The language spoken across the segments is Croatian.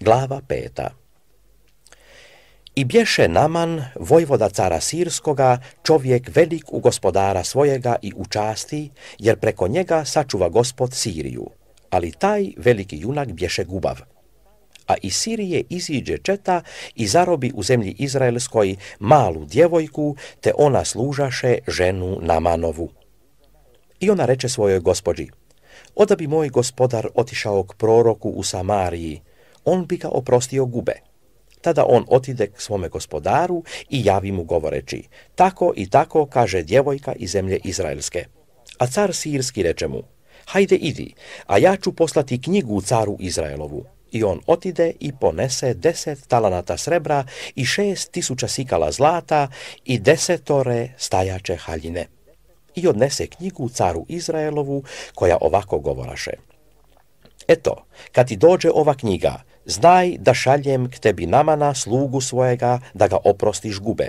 Glava peta I bješe Naman, vojvoda cara Sirskoga, čovjek velik u gospodara svojega i u časti, jer preko njega sačuva gospod Siriju. Ali taj veliki junak bješe gubav. A iz Sirije iziđe četa i zarobi u zemlji Izraelskoj malu djevojku, te ona služaše ženu Namanovu. I ona reče svojoj gospođi, Oda bi moj gospodar otišao k proroku u Samariji, on bi ga oprostio gube. Tada on otide k svome gospodaru i javi mu govoreći, tako i tako kaže djevojka iz zemlje Izraelske. A car Sirski reče mu, hajde idi, a ja ću poslati knjigu caru Izraelovu. I on otide i ponese deset talanata srebra i šest tisuća sikala zlata i desetore stajače haljine i odnese knjigu caru Izraelovu koja ovako govoraše. Eto, kad ti dođe ova knjiga, znaj da šaljem k tebi namana slugu svojega da ga oprostiš gube.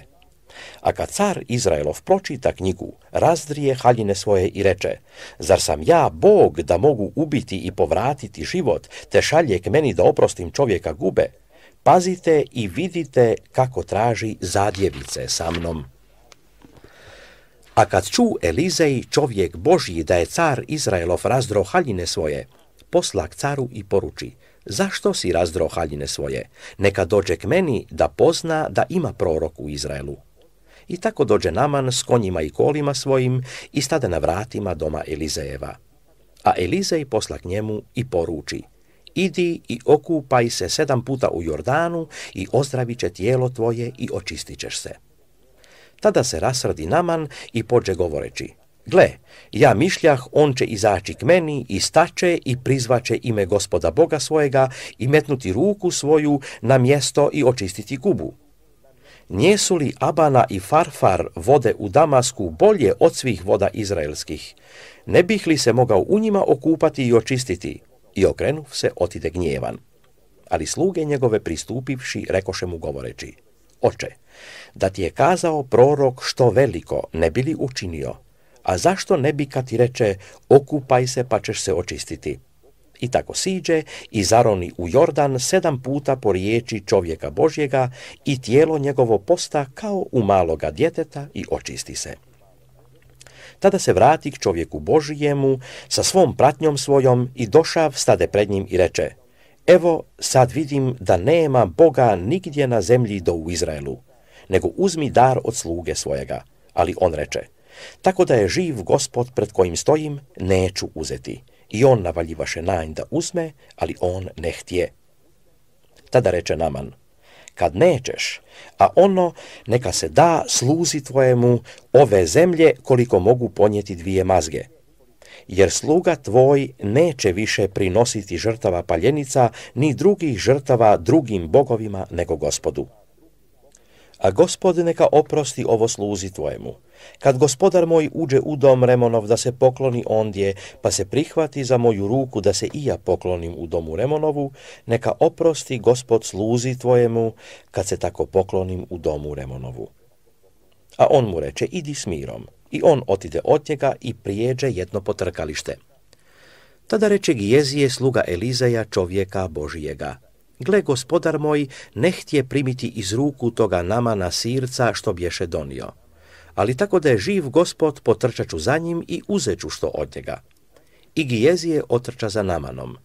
A kad car Izraelov pročita knjigu, razdrije haljine svoje i reče, zar sam ja Bog da mogu ubiti i povratiti život, te šalje k meni da oprostim čovjeka gube? Pazite i vidite kako traži zadjevice sa mnom. A kad ču Elizej, čovjek Božji, da je car Izraelov razdro haljine svoje, poslak caru i poruči, zašto si razdro haljine svoje? Neka dođe k meni da pozna da ima prorok u Izraelu. I tako dođe Naman s konjima i kolima svojim i stade na vratima doma Elizejeva. A Elizej posla k njemu i poruči, idi i okupaj se sedam puta u Jordanu i ozdravit će tijelo tvoje i očistit ćeš se. Tada se rasradi Naman i pođe govoreći, gle, ja mišljah, on će izaći k meni i staće i prizvaće ime gospoda Boga svojega i metnuti ruku svoju na mjesto i očistiti gubu. Nijesu li Abana i Farfar vode u Damasku bolje od svih voda izraelskih? Ne bih li se mogao u njima okupati i očistiti? I okrenuv se otide gnjevan. Ali sluge njegove pristupivši rekoše mu govoreći, Oče, da ti je kazao prorok što veliko, ne bi li učinio? A zašto ne bi kad ti reče, okupaj se pa ćeš se očistiti? I tako siđe i zaroni u Jordan sedam puta po riječi čovjeka Božjega i tijelo njegovo posta kao u maloga djeteta i očisti se. Tada se vrati k čovjeku Božijemu sa svom pratnjom svojom i došav stade pred njim i reče, Evo sad vidim da nema Boga nigdje na zemlji do u Izraelu nego uzmi dar od sluge svojega. Ali on reče, tako da je živ gospod pred kojim stojim, neću uzeti. I on navaljivaše nanj da uzme, ali on ne htje. Tada reče Naman, kad nećeš, a ono neka se da sluzi tvojemu ove zemlje koliko mogu ponijeti dvije mazge. Jer sluga tvoj neće više prinositi žrtava paljenica, ni drugih žrtava drugim bogovima nego gospodu a gospod neka oprosti ovo sluzi tvojemu. Kad gospodar moj uđe u dom Remonov da se pokloni ondje, pa se prihvati za moju ruku da se i ja poklonim u domu Remonovu, neka oprosti gospod sluzi tvojemu kad se tako poklonim u domu Remonovu. A on mu reče, idi s mirom. I on otide od njega i prijeđe jedno potrkalište. Tada reče Gijezije sluga Elizeja čovjeka Božijega, Gle, gospodar moj, ne htje primiti iz ruku toga nama na sirca što bješe donio. Ali tako da je živ gospod, potrčaću za njim i uzeću što od njega. I Gijezije otrča za Namanom.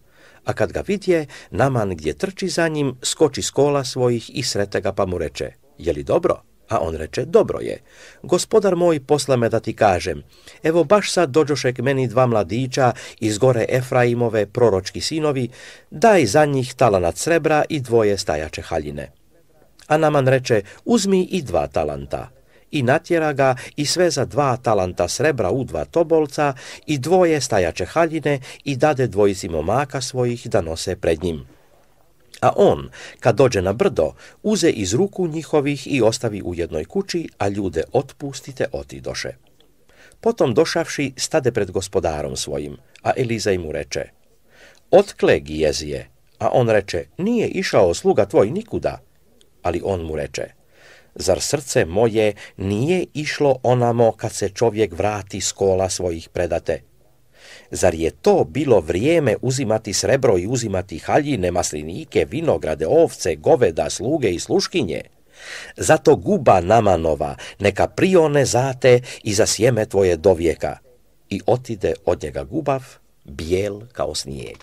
A kad ga vidje, Naman gdje trči za njim, skoči s kola svojih i srete ga pa mu reče, je li dobro? A on reče, dobro je. Gospodar moj posla me da ti kažem, evo baš sad dođoše k meni dva mladića iz gore Efraimove, proročki sinovi, daj za njih talanat srebra i dvoje stajače haljine. A Naman reče, uzmi i dva talanta. I natjera ga i sve za dva talanta srebra u dva tobolca i dvoje stajače haljine i dade dvojici momaka svojih da nose pred njim. A on, kad dođe na brdo, uze iz ruku njihovih i ostavi u jednoj kući, a ljude otpustite otidoše. Potom došavši, stade pred gospodarom svojim, a Elizaj mu reče, Otkle Gijezije? A on reče, nije išao sluga tvoj nikuda. Ali on mu reče, zar srce moje nije išlo onamo kad se čovjek vrati s kola svojih predate? Zar je to bilo vrijeme uzimati srebro i uzimati haljine, maslinike, vinograde, ovce, goveda, sluge i sluškinje? Zato guba Namanova neka prione zate i za sjeme tvoje dovijeka. I otide od njega gubav, bijel kao snijeg.